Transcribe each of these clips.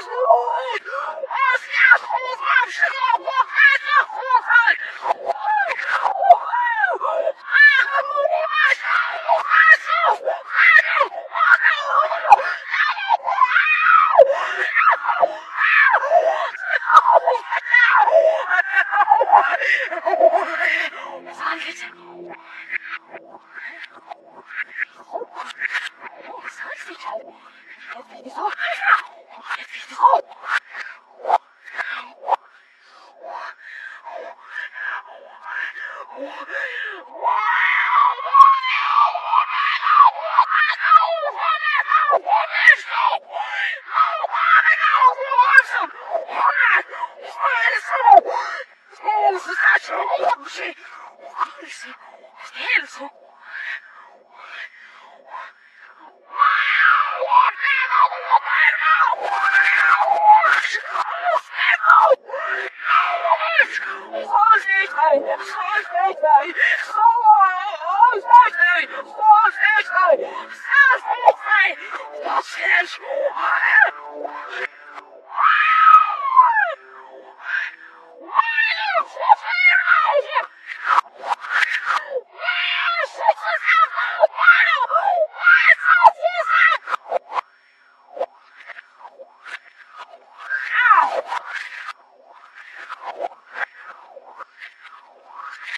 Deus, Lord! Oh, shit! How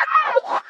Ah!